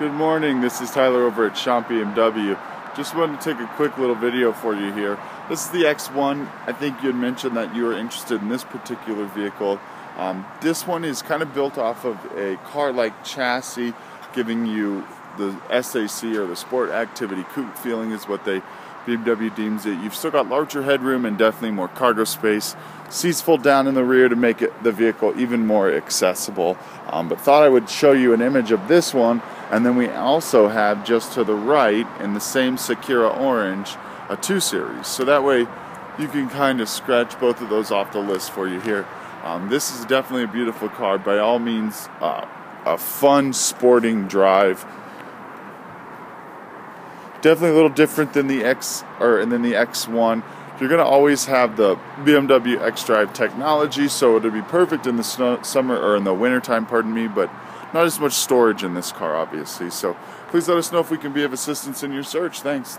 Good morning, this is Tyler over at Schomp BMW. Just wanted to take a quick little video for you here. This is the X1. I think you had mentioned that you were interested in this particular vehicle. Um, this one is kind of built off of a car-like chassis, giving you the SAC or the Sport Activity Coupe feeling is what they BMW deems it. You've still got larger headroom and definitely more cargo space. Seats fold down in the rear to make it the vehicle even more accessible. Um, but thought I would show you an image of this one, and then we also have just to the right in the same Sakura orange a 2 Series. So that way you can kind of scratch both of those off the list for you here. Um, this is definitely a beautiful car. By all means, uh, a fun sporting drive definitely a little different than the X or and then the X1. You're going to always have the BMW xDrive technology, so it'll be perfect in the snow, summer or in the wintertime, pardon me, but not as much storage in this car, obviously. So please let us know if we can be of assistance in your search. Thanks.